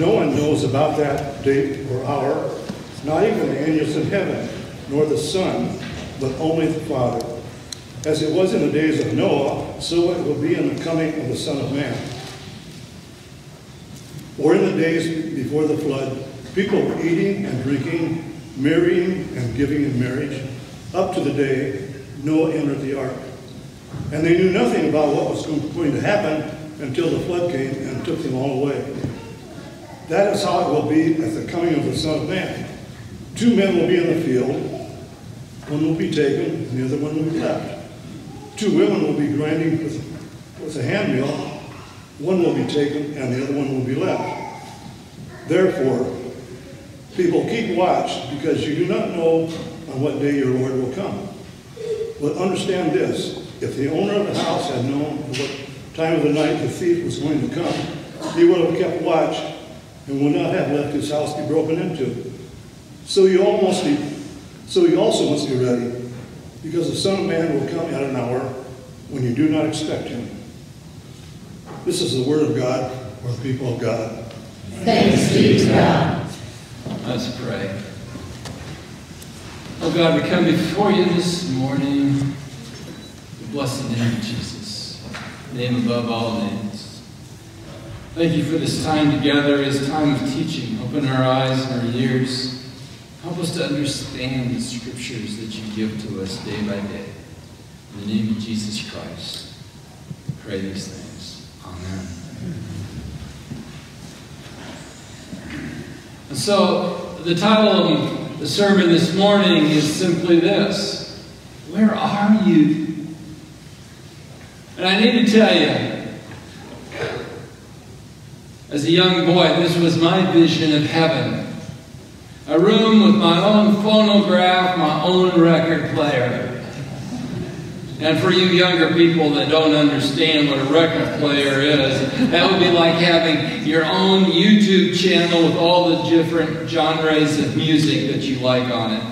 No one knows about that date or hour, not even the angels in heaven, nor the Son, but only the Father. As it was in the days of Noah, so it will be in the coming of the Son of Man. Or in the days before the flood, people were eating and drinking, marrying and giving in marriage, up to the day Noah entered the ark. And they knew nothing about what was going to happen until the flood came and took them all away. That is how it will be at the coming of the Son of Man. Two men will be in the field, one will be taken, and the other one will be left. Two women will be grinding with, with a handmill, one will be taken, and the other one will be left. Therefore, people keep watch, because you do not know on what day your Lord will come. But understand this, if the owner of the house had known what time of the night the thief was going to come, he would have kept watch and will not have left his house to be broken into. So you almost be, so you also must be ready, because the Son of Man will come at an hour when you do not expect him. This is the word of God for the people of God. Thanks be to God. Let's pray. Oh God, we come before you this morning. The blessed name of Jesus, name above all names. Thank you for this time together, this time of teaching. Open our eyes and our ears. Help us to understand the scriptures that you give to us day by day. In the name of Jesus Christ, pray these things. Amen. And so, the title of the sermon this morning is simply this Where are you? And I need to tell you, as a young boy, this was my vision of heaven. A room with my own phonograph, my own record player. And for you younger people that don't understand what a record player is, that would be like having your own YouTube channel with all the different genres of music that you like on it.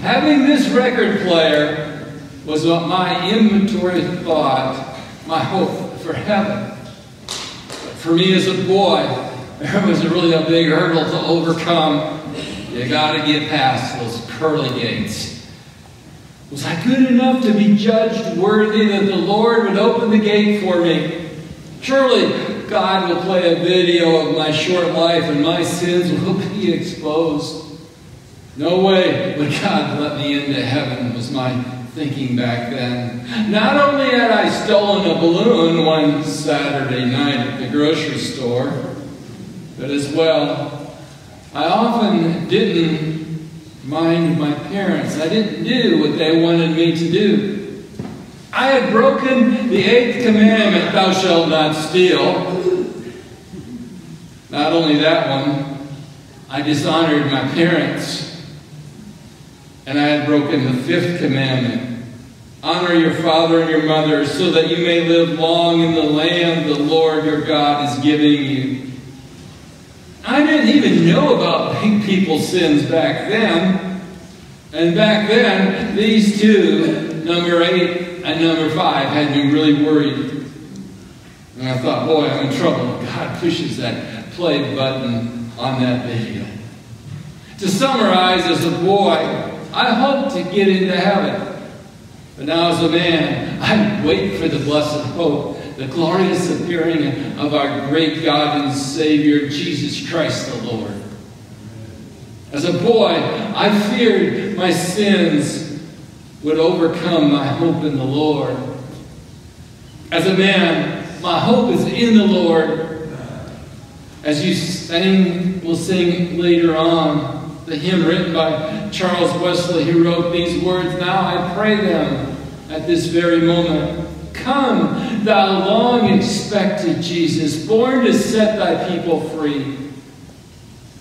Having this record player was what my inventory thought, my hope for heaven. For me as a boy, it was really a big hurdle to overcome. You gotta get past those pearly gates. Was I good enough to be judged worthy that the Lord would open the gate for me? Surely God will play a video of my short life and my sins will be exposed. No way would God let me into heaven, was my thinking back then. Not only had I stolen a balloon one Saturday night at the grocery store, but as well, I often didn't mind my parents. I didn't do what they wanted me to do. I had broken the eighth commandment, thou shalt not steal. Not only that one, I dishonored my parents. And I had broken the fifth commandment. Honor your father and your mother so that you may live long in the land the Lord your God is giving you. I didn't even know about big people's sins back then. And back then, these two, number eight and number five, had me really worried. And I thought, boy, I'm in trouble. God pushes that play button on that video. To summarize, as a boy, I hoped to get into heaven. But now as a man, I wait for the blessed hope, the glorious appearing of our great God and Savior, Jesus Christ the Lord. As a boy, I feared my sins would overcome my hope in the Lord. As a man, my hope is in the Lord. As you sang, we'll sing later on, the hymn written by Charles Wesley, who wrote these words, Now I pray them at this very moment. Come, thou long expected Jesus, born to set thy people free.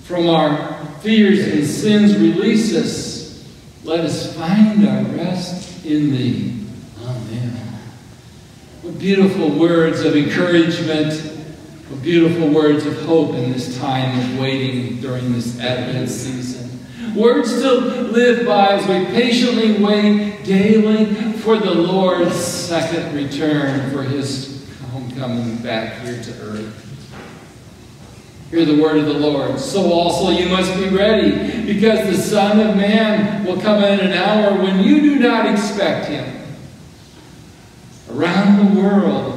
From our fears and sins, release us. Let us find our rest in thee. Amen. What beautiful words of encouragement, beautiful words of hope in this time of waiting during this Advent season. Words to live by as we patiently wait daily for the Lord's second return, for his homecoming back here to earth. Hear the word of the Lord. So also you must be ready, because the Son of Man will come in an hour when you do not expect him. Around the world,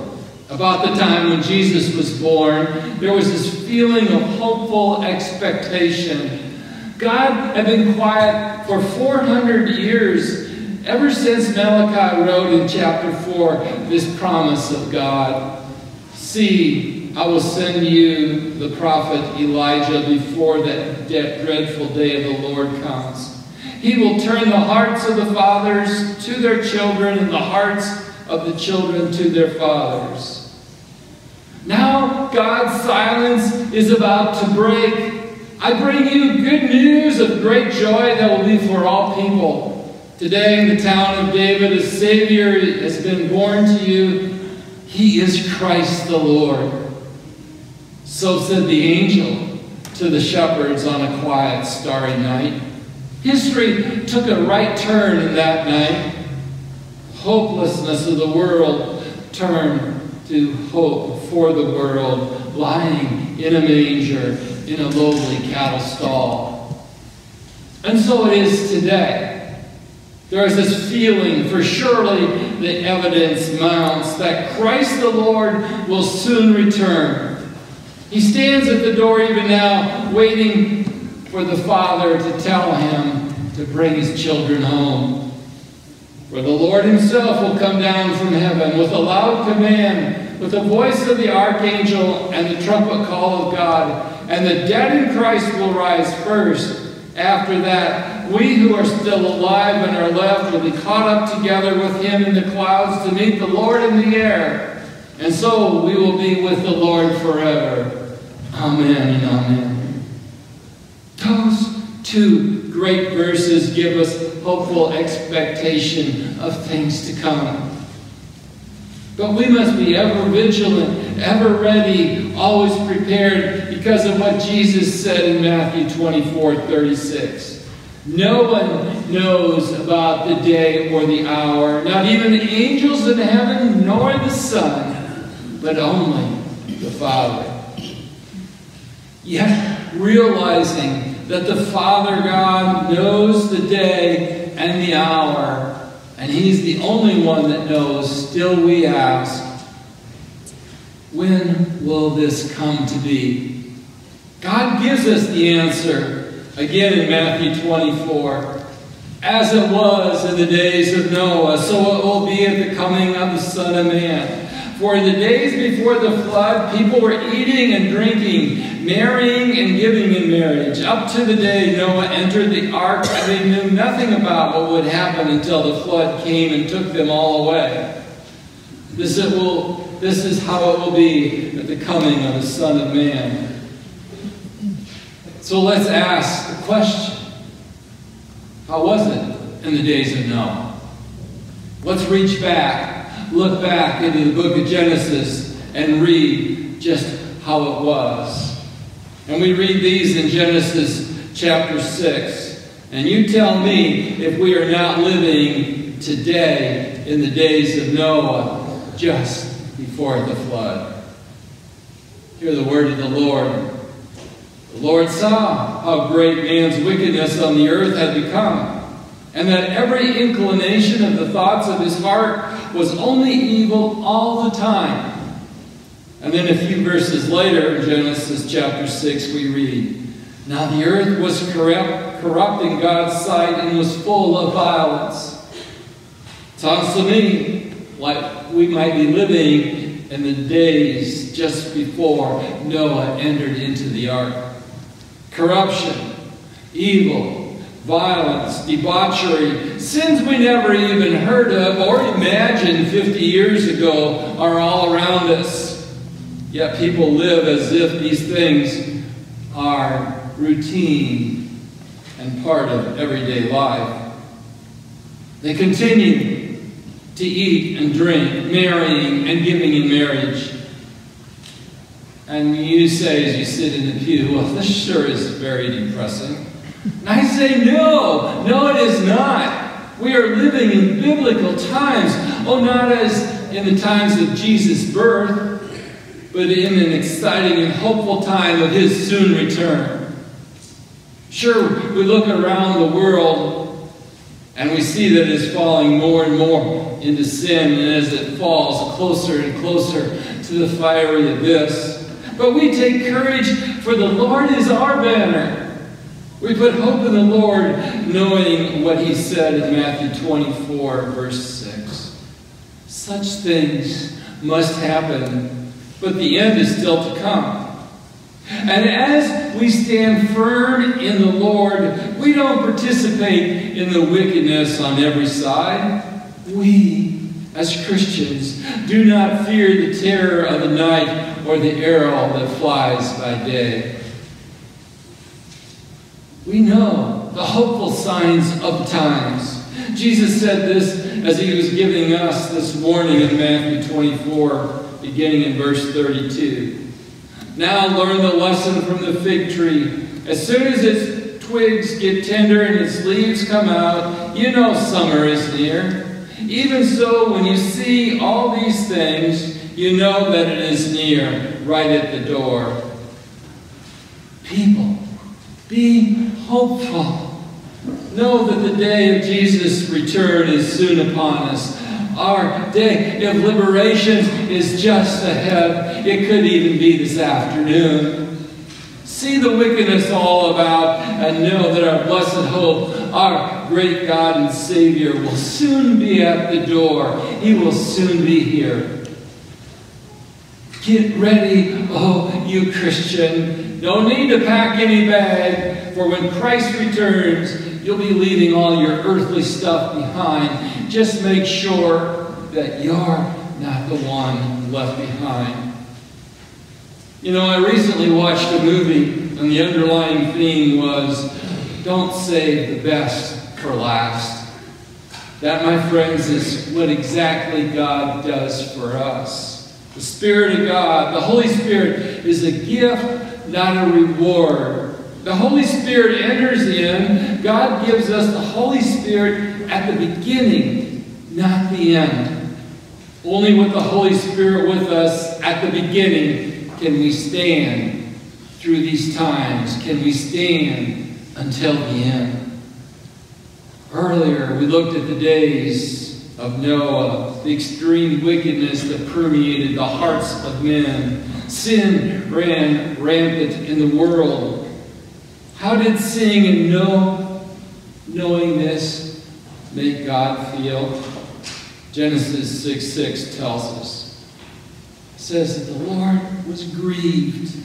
about the time when Jesus was born, there was this feeling of hopeful expectation. God had been quiet for 400 years, ever since Malachi wrote in chapter 4 this promise of God. See, I will send you the prophet Elijah before that dreadful day of the Lord comes. He will turn the hearts of the fathers to their children and the hearts of the children to their fathers. Now God's silence is about to break. I bring you good news of great joy that will be for all people. Today in the town of David, a Savior has been born to you. He is Christ the Lord. So said the angel to the shepherds on a quiet, starry night. History took a right turn that night. Hopelessness of the world turned to hope for the world, lying in a manger in a lowly cattle stall. And so it is today. There is this feeling, for surely the evidence mounts, that Christ the Lord will soon return. He stands at the door even now, waiting for the Father to tell him to bring his children home. For the Lord himself will come down from heaven with a loud command, with the voice of the archangel and the trumpet call of God, and the dead in Christ will rise first. After that, we who are still alive and are left will be caught up together with him in the clouds to meet the Lord in the air. And so we will be with the Lord forever. Amen and amen. Those two great verses give us hopeful expectation of things to come. But we must be ever vigilant, ever ready, always prepared because of what Jesus said in Matthew 24 36. No one knows about the day or the hour, not even the angels in heaven nor the Son but only the Father. Yet, realizing that the Father God knows the day and the hour, and He's the only one that knows, still we ask, when will this come to be? God gives us the answer again in Matthew 24. As it was in the days of Noah, so it will be at the coming of the Son of Man. For in the days before the flood, people were eating and drinking, marrying and giving in marriage, up to the day Noah entered the ark, they knew nothing about what would happen until the flood came and took them all away. This, it will, this is how it will be at the coming of the Son of Man. So let's ask the question How was it in the days of Noah? Let's reach back look back into the book of Genesis and read just how it was. And we read these in Genesis chapter 6. And you tell me if we are not living today in the days of Noah just before the flood. Hear the word of the Lord. The Lord saw how great man's wickedness on the earth had become and that every inclination of the thoughts of his heart was only evil all the time. And then a few verses later, in Genesis chapter 6, we read, Now the earth was corrupt, corrupt in God's sight and was full of violence. Sounds to me like we might be living in the days just before Noah entered into the ark. Corruption, evil, violence, debauchery, sins we never even heard of or imagined 50 years ago are all around us. Yet people live as if these things are routine and part of everyday life. They continue to eat and drink, marrying and giving in marriage. And you say as you sit in the pew, well, this sure is very depressing. And I say, no, no, it is not. We are living in biblical times. Oh, not as in the times of Jesus' birth, but in an exciting and hopeful time of his soon return. Sure, we look around the world and we see that it's falling more and more into sin, and as it falls closer and closer to the fiery abyss. But we take courage, for the Lord is our banner. We put hope in the Lord, knowing what he said in Matthew 24, verse 6. Such things must happen, but the end is still to come. And as we stand firm in the Lord, we don't participate in the wickedness on every side. We, as Christians, do not fear the terror of the night or the arrow that flies by day. We know the hopeful signs of times. Jesus said this as he was giving us this warning in Matthew 24, beginning in verse 32. Now learn the lesson from the fig tree. As soon as its twigs get tender and its leaves come out, you know summer is near. Even so, when you see all these things, you know that it is near, right at the door. People, be hopeful. Know that the day of Jesus' return is soon upon us. Our day of liberation is just ahead. It could even be this afternoon. See the wickedness all about and know that our blessed hope, our great God and Savior, will soon be at the door. He will soon be here. Get ready, oh, you Christian. No need to pack any bag, for when Christ returns, you'll be leaving all your earthly stuff behind. Just make sure that you're not the one left behind. You know, I recently watched a movie, and the underlying theme was don't save the best for last. That, my friends, is what exactly God does for us. The Spirit of God, the Holy Spirit, is a gift, not a reward. The Holy Spirit enters in. God gives us the Holy Spirit at the beginning, not the end. Only with the Holy Spirit with us at the beginning can we stand through these times, can we stand until the end. Earlier, we looked at the days of Noah, the extreme wickedness that permeated the hearts of men. Sin ran rampant in the world. How did seeing and know, knowing this make God feel? Genesis 6 6 tells us. It says that the Lord was grieved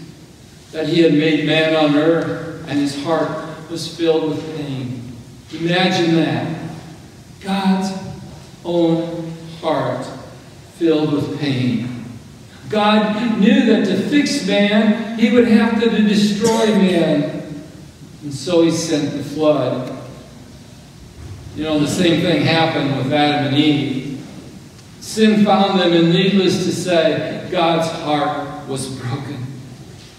that he had made man on earth and his heart was filled with pain. Imagine that. God's own heart filled with pain. God knew that to fix man, he would have to destroy man. And so he sent the flood. You know, the same thing happened with Adam and Eve. Sin found them, and needless to say, God's heart was broken.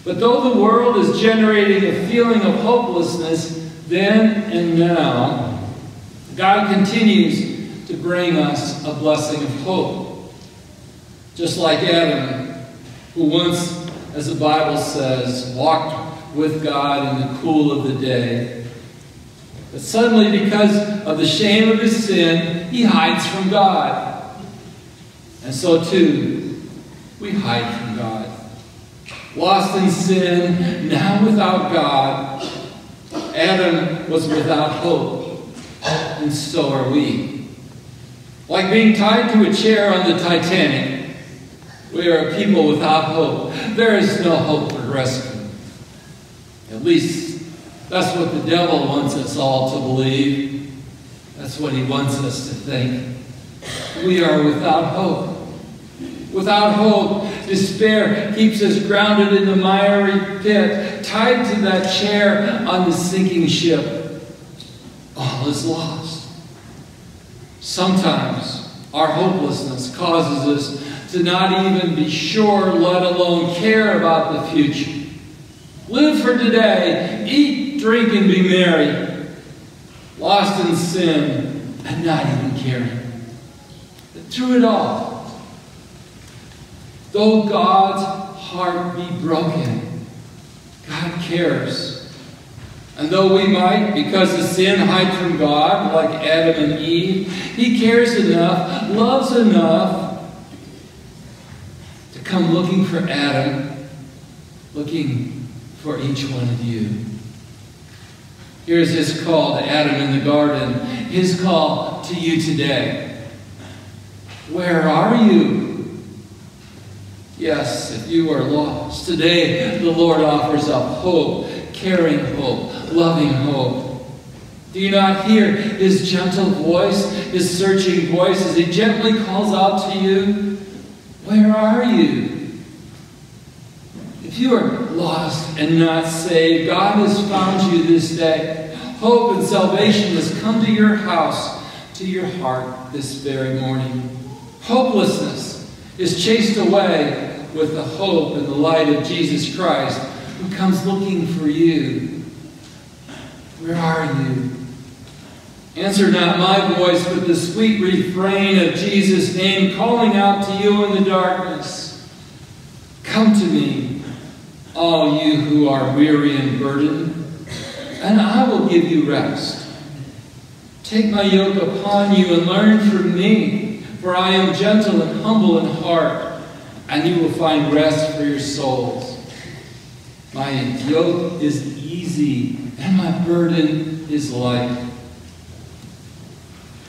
But though the world is generating a feeling of hopelessness then and now, God continues to bring us a blessing of hope. Just like Adam, who once, as the Bible says, walked with God in the cool of the day. But suddenly, because of the shame of his sin, he hides from God. And so too, we hide from God. Lost in sin, now without God, Adam was without hope, and so are we. Like being tied to a chair on the Titanic, we are a people without hope. There is no hope for rescue. At least, that's what the devil wants us all to believe. That's what he wants us to think. We are without hope. Without hope, despair keeps us grounded in the miry pit, tied to that chair on the sinking ship. All is lost. Sometimes our hopelessness causes us to not even be sure, let alone care about the future. Live for today, eat, drink, and be merry. Lost in sin and not even caring. But through it all, though God's heart be broken. God cares. And though we might, because of sin, hide from God, like Adam and Eve, He cares enough, loves enough to come looking for Adam, looking for each one of you. Here's His call to Adam in the garden, His call to you today. Where are you? Yes, if you are lost, today the Lord offers up hope, caring hope, loving hope. Do you not hear his gentle voice, his searching voice as he gently calls out to you? Where are you? If you are lost and not saved, God has found you this day. Hope and salvation has come to your house, to your heart this very morning. Hopelessness is chased away with the hope and the light of Jesus Christ, who comes looking for you where are you? Answer not my voice, but the sweet refrain of Jesus' name calling out to you in the darkness. Come to me, all you who are weary and burdened, and I will give you rest. Take my yoke upon you and learn from me, for I am gentle and humble in heart, and you will find rest for your souls. My yoke is easy and my burden is light.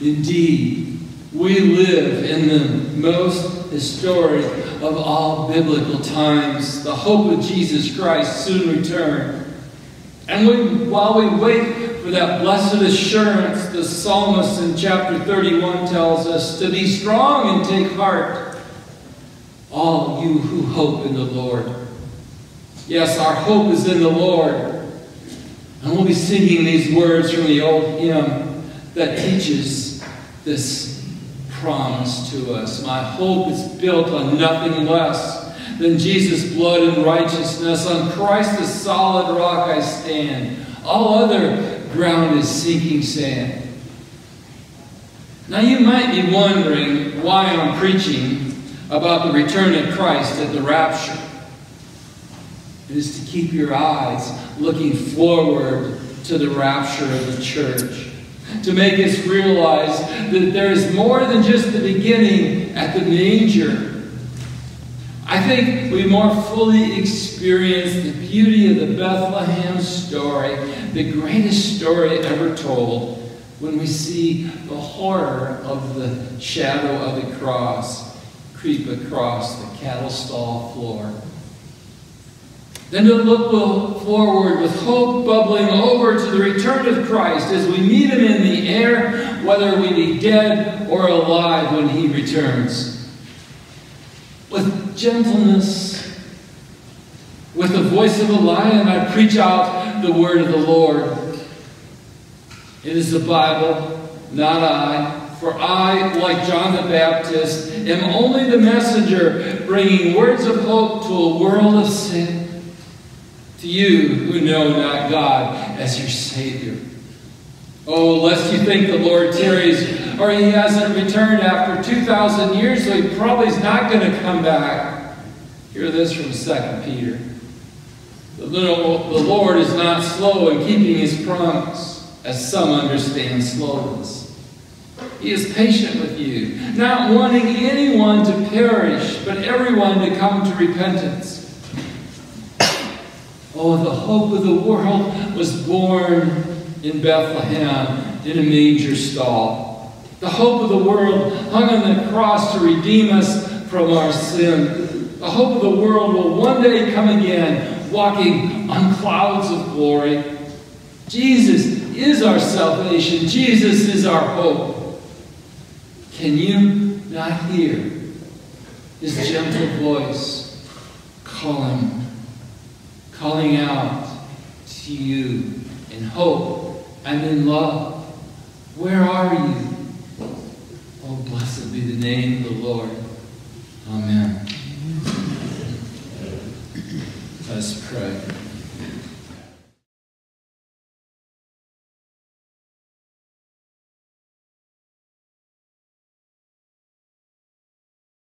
Indeed, we live in the most historic of all biblical times, the hope of Jesus Christ soon return. And we, while we wait for that blessed assurance, the psalmist in chapter 31 tells us to be strong and take heart, all you who hope in the Lord. Yes, our hope is in the Lord. And we'll be singing these words from the old hymn that teaches this promise to us. My hope is built on nothing less than Jesus' blood and righteousness. On Christ, the solid rock, I stand. All other ground is sinking sand. Now, you might be wondering why I'm preaching about the return of Christ at the rapture. It is to keep your eyes looking forward to the rapture of the church. To make us realize that there is more than just the beginning at the manger. I think we more fully experience the beauty of the Bethlehem story, the greatest story ever told, when we see the horror of the shadow of the cross creep across the cattle stall floor. Then to look forward with hope bubbling over to the return of Christ as we meet him in the air, whether we be dead or alive when he returns. With gentleness, with the voice of a lion, I preach out the word of the Lord. It is the Bible, not I. For I, like John the Baptist, am only the messenger bringing words of hope to a world of sin to you who know not God as your Savior. Oh, lest you think the Lord tarries or he hasn't returned after 2,000 years, so he probably is not going to come back. Hear this from 2 Peter. The Lord is not slow in keeping his promise, as some understand slowness. He is patient with you, not wanting anyone to perish, but everyone to come to repentance. Oh, the hope of the world was born in Bethlehem in a manger stall. The hope of the world hung on the cross to redeem us from our sin. The hope of the world will one day come again, walking on clouds of glory. Jesus is our salvation. Jesus is our hope. Can you not hear his gentle voice calling calling out to you in hope and in love. Where are you? Oh, blessed be the name of the Lord. Amen. Let's pray.